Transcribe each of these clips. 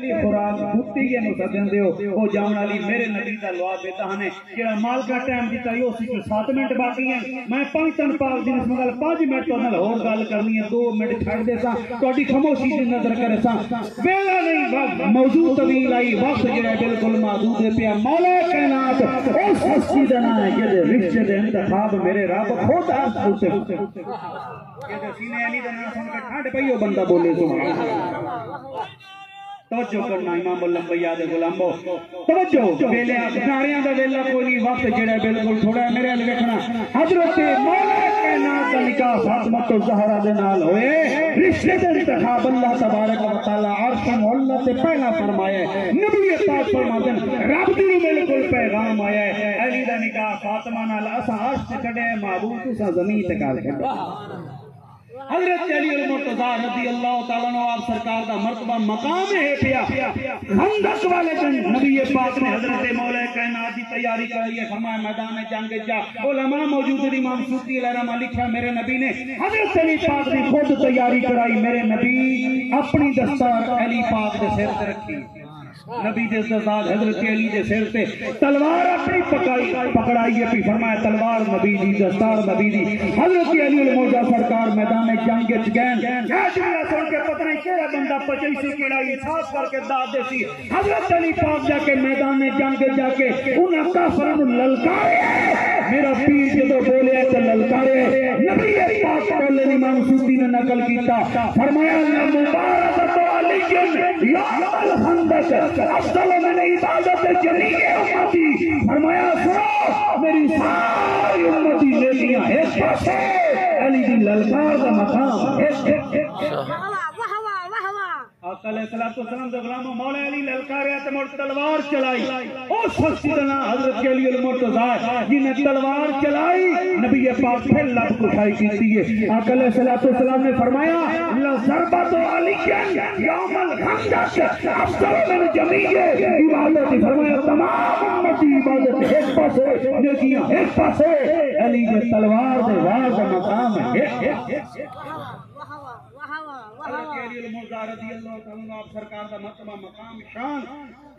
علی خوراک بھتی کے نو سدن دیو او جاون والی میرے نبی دا لوا بیتا ہنے جڑا مال کا ٹائم دیتا ہے، اسی کو 7 منٹ باقی ہیں۔ میں پانچ تن پاک دن اس مگل 5 منٹ تو نال اور گل کرنی ہے 2 منٹ چھڑ دے سا تہاڈی خاموشی دی نظر کرے سا ویلا نہیں وقت موضوع طویل آئی وقت جڑا بالکل محدود ہے پیا۔ مولا کائنات، اس ہستی دا نام ہے جے رشتے دے انتخاب میرے رب خود آپ پوچھے کہ سینے علی دا نام سن کے ٹھنڈ پئی او بندہ بولے، سبحان اللہ۔ توجہ کرنا امام اللمبیا دے غلامو، توجہ ویلے اخناریاں دا ویلا کوئی نہیں، وقت جڑا بالکل تھوڑا ہے، میرے ال ویکھنا۔ حضرت مولا کائنات دا نکاح فاطمہ تو زہرا دے نال ہوئے۔ رشتے دے انتخاب اللہ تبارک و تعالی عرش اللہ تے پہلا فرمایا ہے۔ نبی پاک فرماتے ہیں رب دی بالکل پیغام آیا ہے۔ علی دا نکاح فاطمہ نال اساں عرش تے کڈے معبود تساں زمین تے کر کڈے حضرت علی المرتضی رضی اللہ تعالیٰ عنہ آپ سرکار دا مرتبہ مقام ہے پیا۔ خندق والے دن نبی پاک نے حضرت مولا کائنات دی تیاری کرائی ہے۔ فرمایا، میدان جنگ جا۔ علماء موجود ہیں، امام علیہ رحمہ لکھا میرے نبی نے۔ حضرت علی پاک نے خود تیاری کرائی، میرے نبی اپنی دستار علی پاک دے سر تے رکھی۔ نبی دے سزاد حضرت علی دے سر تے تلوار اپنی پکائی پکڑائی ہے پی فرمایا تلوار نبی دی، دستار نبی دی۔ حضرت علی الموجہ سرکار میدان جنگ وچ گئے۔ کیا جملہ سن کے پتہ نہیں کیڑا بندہ پچئی سی کیڑا انصاف کر کے داد دے سی۔ حضرت علی پاک جا کے میدان جنگ جا کے انہاں کافراں نو للکارے۔ میرا پیر جدو بولے تے للکارے۔ نبی پاک پہلے امام سوتی نے نقل کیتا۔ فرمایا مبارک یا میں نے عبادت جمیع امتی فرمایا سنو میری ساری امتی لے لیا ایک پاسے علی دی للکار کا مقام ایک ایک ایک آقا علیہ الصلوۃ والسلام دے غلاموں مولا علی للکاریا تے مڑ تلوار چلائی۔ اس ہستی دا نام حضرت علی المرتضی جن نے تلوار چلائی، نبی پاک پھر لب کشائی کیتی ہے۔ آقا علیہ الصلوۃ والسلام نے فرمایا لا ضربۃ علی یوم الخندق، افضل من جمیع. عبادت فرمایا، تمام امتی عبادت ایک پاسے، نیکیاں ایک پاسے۔ علی دے تلوار دے وار دا مقام ہے ایک ایک ایک حضرت علی رضی اللہ تعالیٰ عنہ، آپ سرکار دا مرتبہ مقام شان،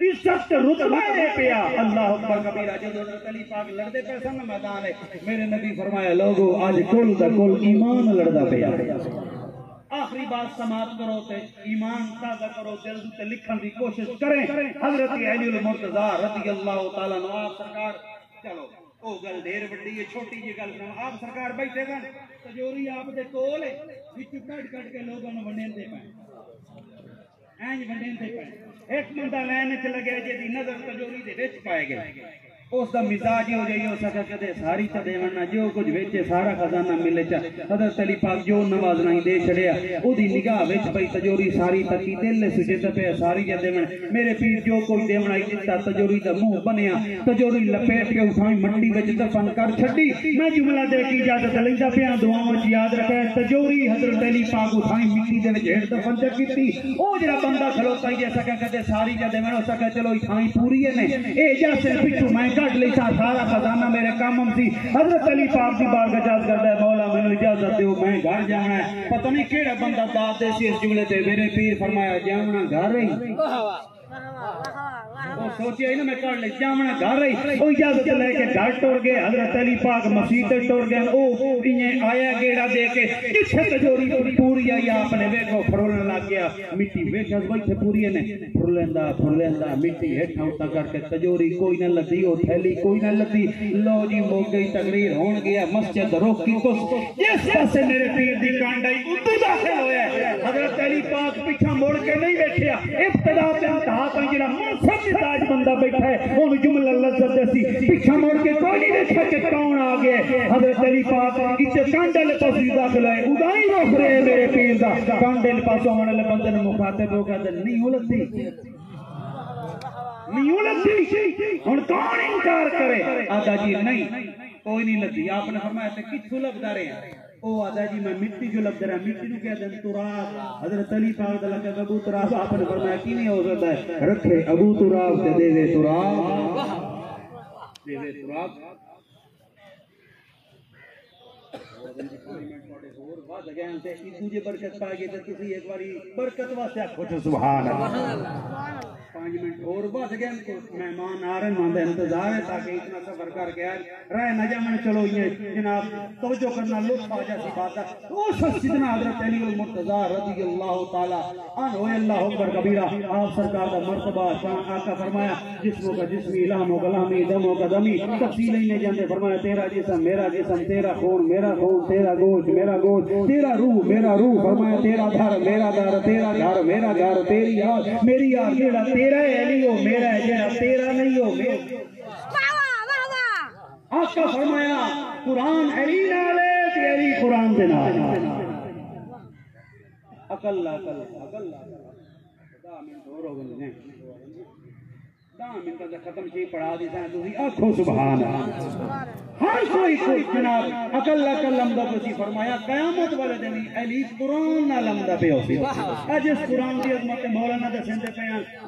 عزت رتبہ دے پیا۔ اللہ اکبر کبیرہ جب حضرت علی پاک لڑدے پہ سن میدان ہے۔ میرے نبی فرمایا، لوگو، آج کل دا کل ایمان لڑدا پیا۔ آخری بات سماعت کرو تے ایمان تازہ کرو، دل تے لکھن دی کوشش کریں۔ حضرت علی المرتضی رضی اللہ تعالیٰ عنہ، آپ سرکار، چلو او گل ڈھیر بڑی ہے، چھوٹی جی گل سنو۔ آپ سرکار بیٹھے گا، تجوری آپ دے کول ہے۔ وچ کٹ کٹ کے لوگوں نوں ونڈین دے پائے اینج ونڈین دے پائے ایک بندہ لائن وچ لگیا جے نظر تجوری دے وچ پائے گئے۔ اس دا مزاج ہی ہو جائی ہو سکا کدے ساری چا دیونا جو کچھ ویچے سارا خزانہ ملے چا حضرت علی پاک جو نواز نہیں دے چھڑیا او دی نگاہ وچ پئی تجوری ساری تکی دل لے سجے تے پہ ساری جا دیون میرے پیر جو کوئی دیونا ہی دتا، تجوری دا منہ بنیا۔ تجوری لپیٹ کے اٹھائی منڈی وچ دفن کر چھڈی۔ میں جملہ دے کی اجازت لیندا پیا دعاواں وچ یاد رکھے، تجوری حضرت علی پاک اٹھائی مٹی دے وچ ہیٹ دفن چ کیتی۔ او جڑا بندہ کھلوتا ہی جیسا کہ کدے ساری جا دیون ہو سکا چلو اٹھائی پوری ہے نے۔ اے جا سے پچھو میں کٹ لی سارا خزانہ میرے کام سی۔ حضرت علی پاک دی بار اجازت کردا ہے مولا مینوں اجازت دیو، میں گھر جانا ہے۔ پتہ نہیں کیڑا بندہ داد دے سی اس جملے تے۔ میرے پیر فرمایا جانا گھر ہی وہ سوچیا ہی نا میں کر لے جامنا گھر رہی؟ وہ اجازت لے کے گھر ٹور گئے، حضرت علی پاک مسجد تے ٹور گئے، او انہیں آیا گیڑا دے کے جتھے تجوری پوری آئی آپ نے؟ ویکھو، پھرولن لگ گیا، مٹی ویکھا وہ تے پوری نے پھرلندا پھرلندا مٹی ہٹھاں تا کر کے تجوری کوئی نہ لدی او تھیلی کوئی نہ لدی لو جی مو گئی تقریر ہون گیا، مسجد روک کی تو جس پاسے میرے پیر دی کانڈائی اتو داخل ہویا ہے، حضرت علی پاک پیچھے مڑ کے نہیں بیٹھیا، ابتدا تے انتہا تک جڑا منصب مزاج بندہ بیٹھا ہے اون جملہ لذت دسی پیچھے مڑ کے کوئی نہیں دیکھا کہ کون آ گئے حضرت علی پاک کتے کانڈل پاس داخل ہے ادائی روک رہے میرے پیر دا کانڈل پاسوں ہونے لے بندے نے مخاطب ہو کہتے نہیں اولتی نہیں اولتی ہن کون انکار کرے آدھا جی نہیں کوئی نہیں لگی آپ نے فرمایا تے کتھوں لبدا رہے ہیں او آدھا جی میں مٹی جو لب رہا مٹی نو کہہ دیں تراب حضرت علی پاک دا لگا ابو تراب آپ نے فرمایا کی نہیں ہو سکتا ہے رکھے ابو تراب تے دے دے تراب دے دے تراب برکت پا گئے تے تسی ایک باری برکت واسطے آکھو سبحان اللہ پانچ منٹ اور بس گئے۔ مہمان آ رہے ہیں ماندے انتظار ہے تاکہ اتنا سفر کر کے آئے۔ رہ نہ جامن چلو یہ جناب، توجہ کرنا لطف آ جیسی بات ہے۔ وہ سب سیدنا حضرت علی المرتضی رضی اللہ تعالی عنہ ہوئے اللہ اکبر کبیرہ، آپ سرکار کا مرتبہ شان آقا فرمایا، جسموں کا جسمی لام و کلامی دموں کا دمی۔ تفصیل ہی نہیں جانتے، فرمایا، تیرا جسم میرا جسم، تیرا خون میرا خون، تیرا گوشت میرا گوشت، تیرا روح میرا روح۔ فرمایا، تیرا گھر میرا گھر، تیرا گھر میرا گھر، تیری یاد میری یاد جیڑا تیرا ہے علی ہو میرا ہے جیڑا تیرا نہیں ہو میرا آقا فرمایا قرآن علی نالے تے علی قرآن دے نال۔ عقل لا عقل عقل لا۔ دا منٹ اور ہو گئے ہیں دا منٹ دا ختم چی پڑھا سبحان ہر کوئی جناب لمدا تسی فرمایا، قیامت والے دن علی قرآن لمدا پہ ہوسی اج اس قرآن دی عظمت مولانا دے سندے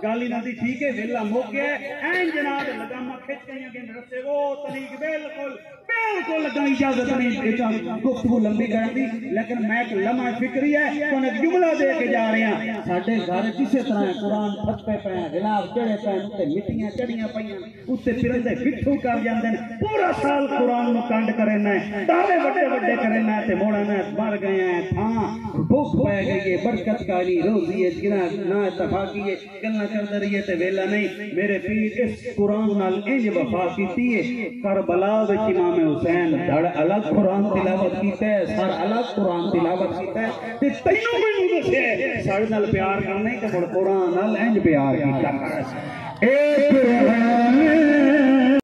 گالی نہ دی، ٹھیک ہے، ویلا گیا این جناب لگاما کھچ گئی کہ رسے وہ طریق بالکل بالکل لگا اجازت نہیں گفتگو لمبی دی، لیکن میں ایک لمحہ فکری ہے تو ایک جملہ دے کے جا رہے ہیں۔ ساڈے گھر کسے طرح قرآن پھٹے پے ہیں گلاب چڑھے پے ہیں تے مٹیاں چڑھیاں پیاں اتنے پرندے پٹھو کر جاندے ہیں پورا سال قرآن نو کنڈ کرنا ہے دعوے بڑے بڑے کرنا ہے تے موڑنا مر گئے ہیں ہاں بھوک پے گئی ہے برکت کاری روزی ہے گنا نہ اتفاقی ہے گلاں کردا رہی ہے تے ویلا نہیں میرے پیر اس قرآن نال انج وفا کیتی ہے کربلا وچ امام حسین دھڑ الگ قرآن تلاوت کیتا ہے سر الگ قرآن تلاوت کیتا ہے تے تینوں مینوں دسے ساڈے نال پیار کرنا تے قرآن نال انج پیار کیتا قرآن